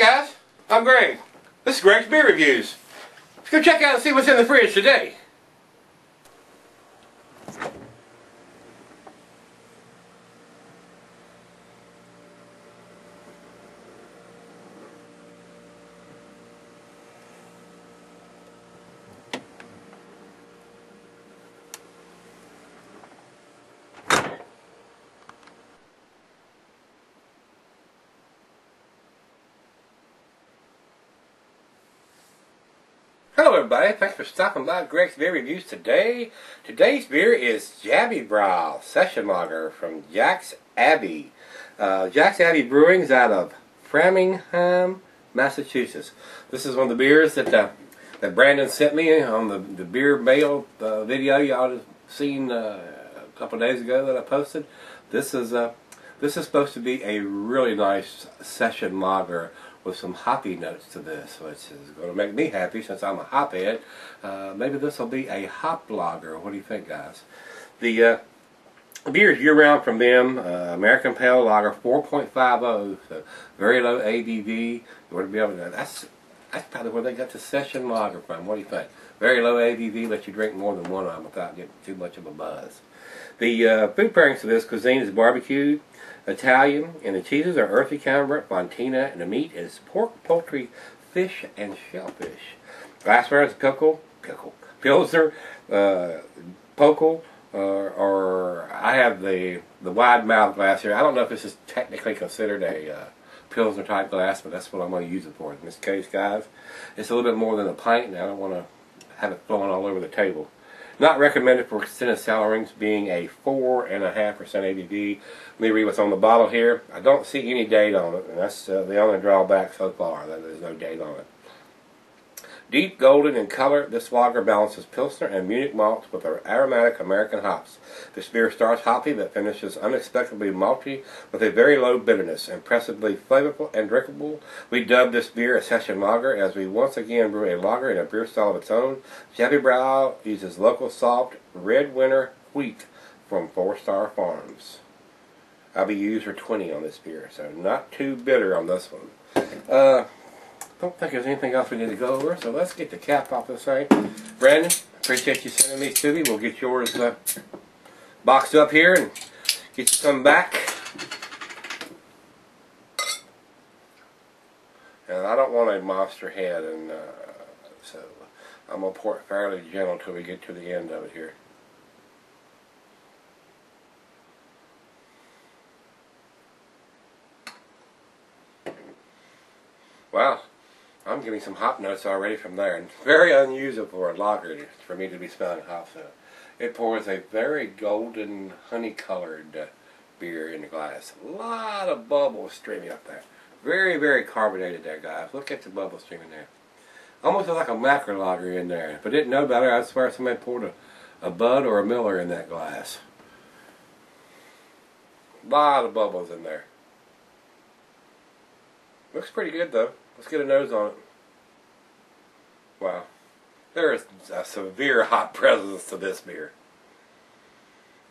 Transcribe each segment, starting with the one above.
Guys, I'm Greg. This is Greg's Beer Reviews. Let's go check out and see what's in the fridge today. Hello everybody, thanks for stopping by Greg's Beer Reviews today. Today's beer is Jabby Brau Session Lager from Jack's Abbey. Uh, Jack's Abbey Brewing is out of Framingham, Massachusetts. This is one of the beers that uh, that Brandon sent me on the, the beer mail uh, video y'all have seen uh, a couple days ago that I posted. This is uh, this is supposed to be a really nice session lager with some hoppy notes to this, which is going to make me happy since I'm a hophead. Uh, maybe this will be a hop lager. What do you think, guys? The uh, beer is year-round from them. Uh, American Pale Lager 4.50, so very low ABV. You want to be able to. That's that's probably where they got the session lager from. What do you think? Very low ABV, lets you drink more than one of them without getting too much of a buzz. The uh, food pairings for this cuisine is barbecued, Italian, and the cheeses are earthy camembert, fontina, and the meat is pork, poultry, fish, and shellfish. Glassware is pickle, pickle, pilsner, uh, pokal, uh, or I have the the wide mouth glass here. I don't know if this is technically considered a uh, pilsner type glass, but that's what I'm going to use it for in this case, guys. It's a little bit more than a pint, and I don't want to have it flowing all over the table. Not recommended for extended sourings, being a 4.5% ABV. Let me read what's on the bottle here. I don't see any date on it, and that's uh, the only drawback so far, that there's no date on it. Deep golden in color, this lager balances Pilsner and Munich malts with aromatic American hops. This beer starts hoppy but finishes unexpectedly malty with a very low bitterness, impressively flavorful and drinkable. We dub this beer a session lager as we once again brew a lager in a beer style of its own. Jabby Brau uses local soft red winter wheat from Four Star Farms. I'll be used for 20 on this beer, so not too bitter on this one. Uh, don't think there's anything else we need to go over, so let's get the cap off this thing. Brandon, appreciate you sending these to me. We'll get yours uh, boxed up here and get you some back. And I don't want a monster head, and uh, so I'm going to pour it fairly gentle until we get to the end of it here. Wow. I'm getting some hop notes already from there, and very unusual for a lager for me to be smelling hops. So it pours a very golden, honey-colored beer in the glass. A lot of bubbles streaming up there. Very, very carbonated there, guys. Look at the bubbles streaming there. Almost like a macro lager in there. If I didn't know better, I swear somebody poured a, a Bud or a Miller in that glass. A lot of bubbles in there. Looks pretty good, though. Let's get a nose on it. Wow. There is a severe hop presence to this beer.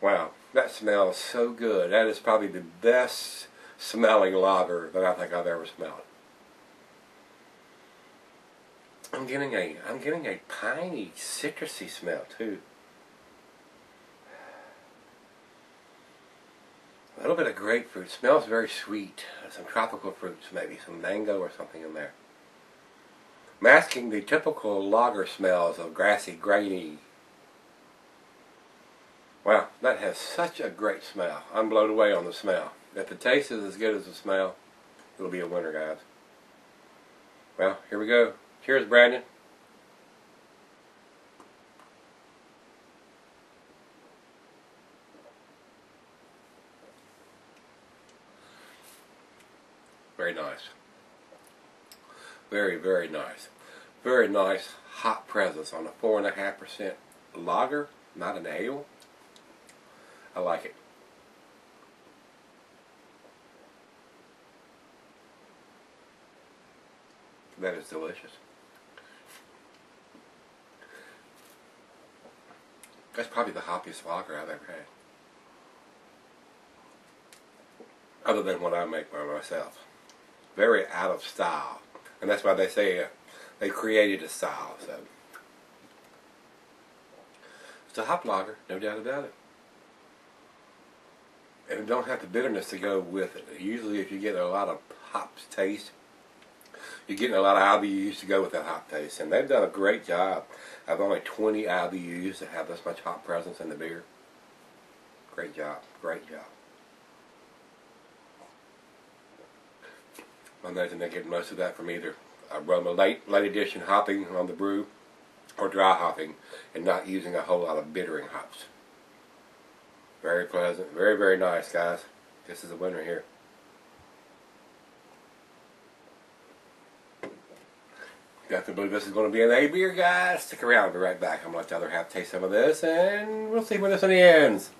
Wow. That smells so good. That is probably the best smelling lager that I think I've ever smelled. I'm getting a I'm getting a piney citrusy smell too. A little bit of grapefruit. Smells very sweet. Some tropical fruits, maybe. Some mango or something in there. Masking the typical lager smells of grassy, grainy. Wow, that has such a great smell. I'm blown away on the smell. If the taste is as good as the smell, it'll be a winner, guys. Well, here we go. Cheers, Brandon. Very nice. Very, very nice. Very nice hop presence on a 4.5% lager, not an ale. I like it. That is delicious. That's probably the hoppiest lager I've ever had. Other than what I make by myself very out of style, and that's why they say uh, they created a style. So it's a hop lager, no doubt about it. And it don't have the bitterness to go with it. Usually, if you get a lot of hops taste, you're getting a lot of IBUs to go with that hop taste, and they've done a great job. I've only 20 IBUs that have this much hop presence in the beer. Great job, great job. I imagine they get most of that from either uh, aroma late late addition hopping on the brew or dry hopping and not using a whole lot of bittering hops. Very pleasant, very very nice guys. This is a winner here. Definitely believe this is going to be an A beer, guys. Stick around. I'll be right back. I'm going to let the other half taste some of this, and we'll see where this one ends.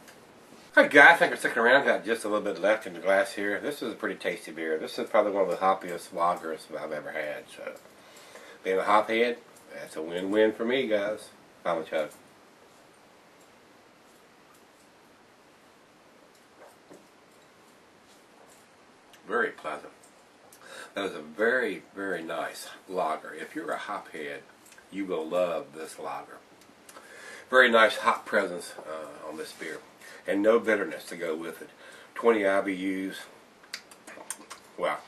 Alright guys, thanks for sticking around. Got just a little bit left in the glass here. This is a pretty tasty beer. This is probably one of the hoppiest lagers I've ever had. So, being a hophead, that's a win-win for me, guys. Final chug. Very pleasant. That is a very, very nice lager. If you're a hophead, you will love this lager. Very nice hop presence uh, on this beer and no bitterness to go with it. 20 IBUs. Wow,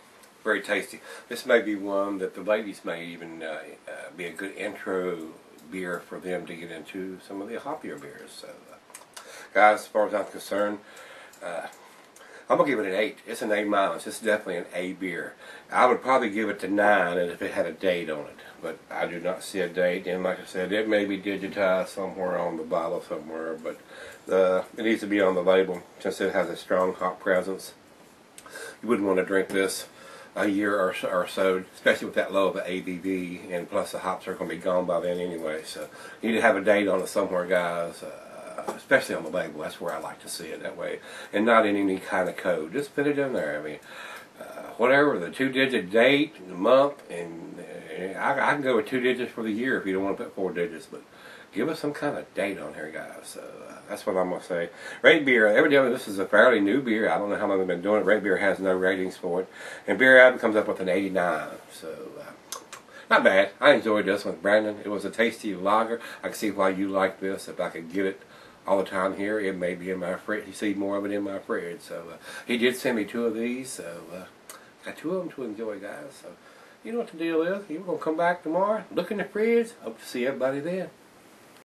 very tasty. This may be one that the ladies may even uh, uh, be a good intro beer for them to get into some of the hoppier beers. So, uh, guys, as far as I'm concerned, uh, I'm gonna give it an eight. It's an A minus. It's definitely an A beer. I would probably give it to nine, if it had a date on it, but I do not see a date. And like I said, it may be digitized somewhere on the bottle somewhere, but uh, it needs to be on the label since it has a strong hop presence. You wouldn't want to drink this a year or or so, especially with that low of an ABV, and plus the hops are going to be gone by then anyway. So you need to have a date on it somewhere, guys. Uh, especially on the label. That's where I like to see it that way, and not in any kind of code. Just put it in there. I mean, uh, whatever the two-digit date, the month, and I, I, can go with two digits for the year if you don't want to put four digits, but give us some kind of date on here, guys. So uh, that's what I'm gonna say. RateBeer. Evidently, this is a fairly new beer. I don't know how long they've been doing it. RateBeer has no ratings for it, and Beer Advocate comes up with an 89. So. Uh, not bad. I enjoyed this one, Brandon. It was a tasty lager. I can see why you like this. If I could get it all the time here. It may be in my fridge. You see more of it in my fridge. So uh, he did send me two of these. So uh, got two of them to enjoy, guys. So you know what the deal is. You're going to come back tomorrow, look in the fridge. Hope to see everybody then.